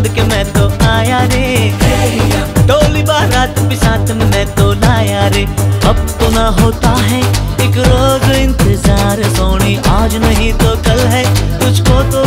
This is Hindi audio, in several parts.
बाँध के मैं तो आया रे। टोली बारात भी साथ में मैं तो लाया रे। अब तो ना होता है, एक रोज इंतज़ार। सोनी आज नहीं तो कल है, तुझको तो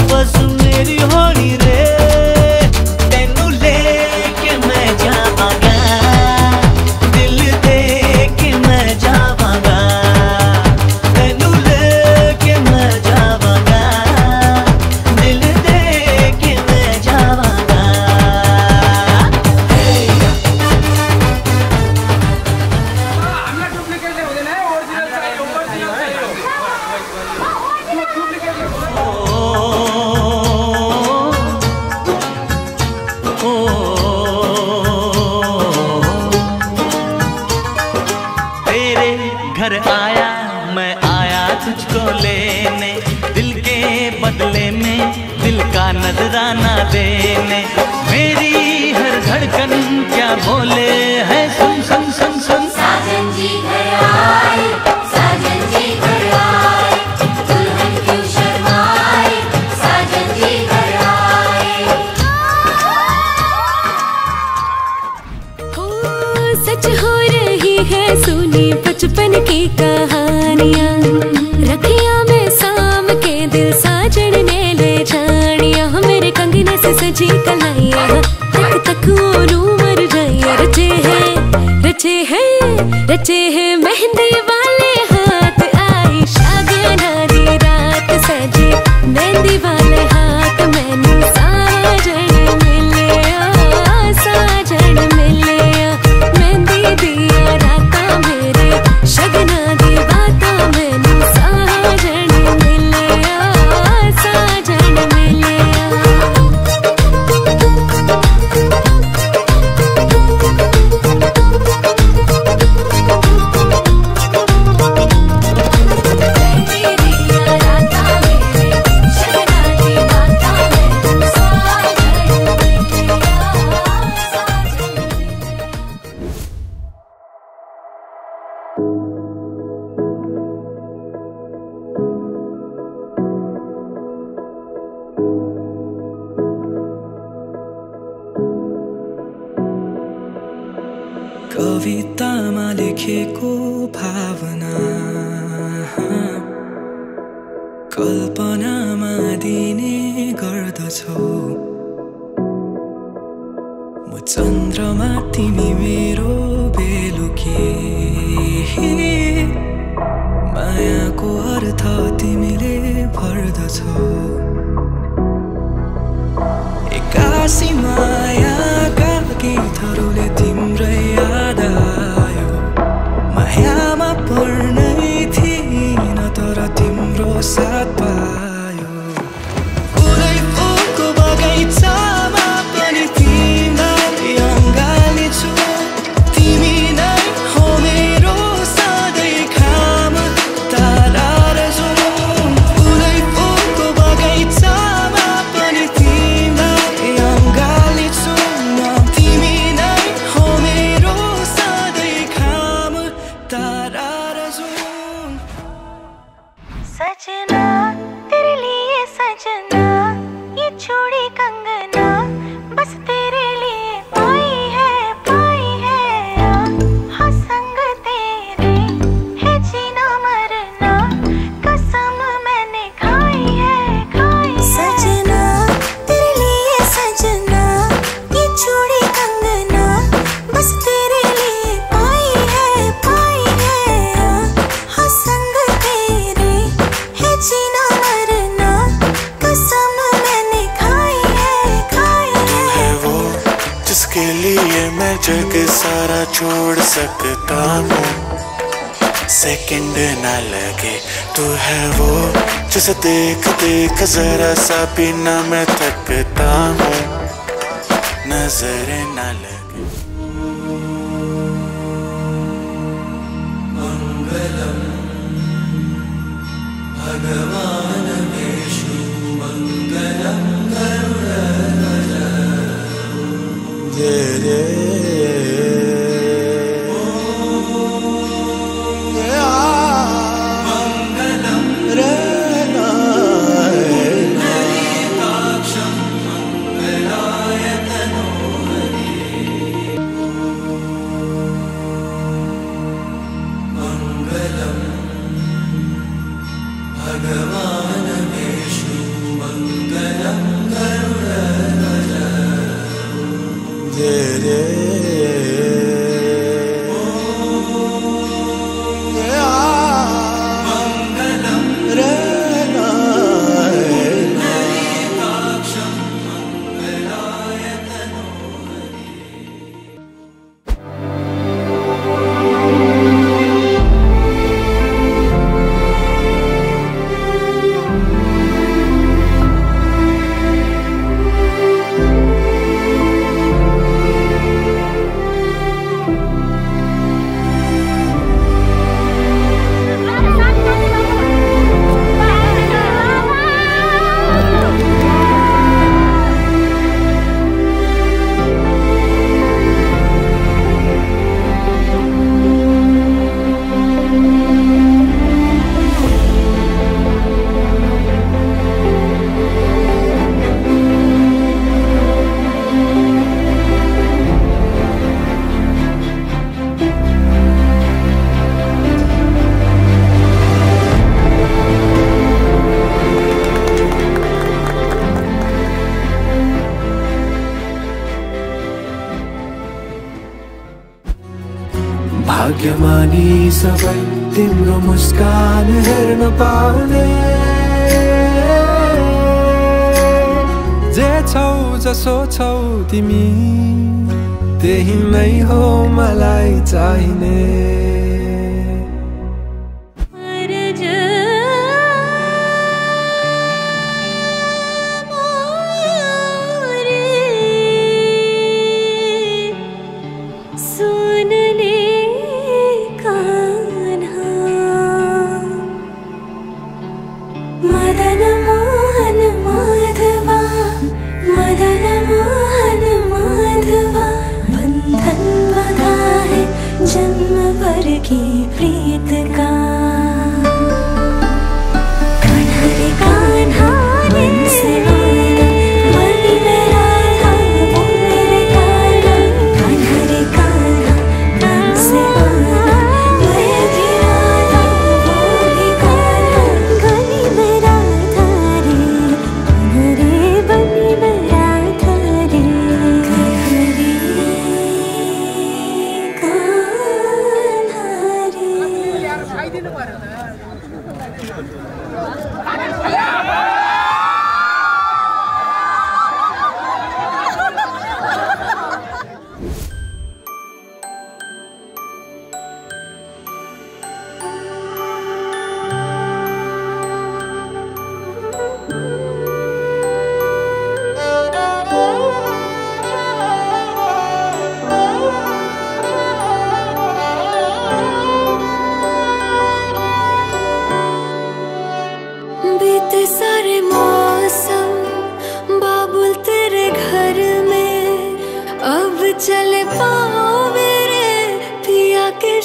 नजराना देने। मेरी हर धड़कन क्या बोले है? सुन सुन। कवितामा लेखेको भावना कल्पनामा दिने गर्दछौ। म चन्द्रमा तिमी मेरो बेलुकी। मायाको अर्थ तिमीले भर्दछौ। I see my सजना तेरे लिए सजना ये छोड़ जग सारा छोड़ सकता हूँ। सेकंड ना लगे, तू है वो जिसे देख देख जरा सा भी ना मैं थकता हूँ। नज़र ना लगे। भाग्यमानी सबै तिम्रो मुस्कान हेर्न पाउने। जे छौ जसो छौ तिमी त्यही नै हो मलाई चाहिने। की प्रीत का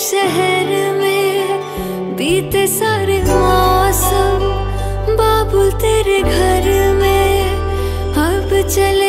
शहर में बीते सारे मौसम बाबुल तेरे घर में अब चले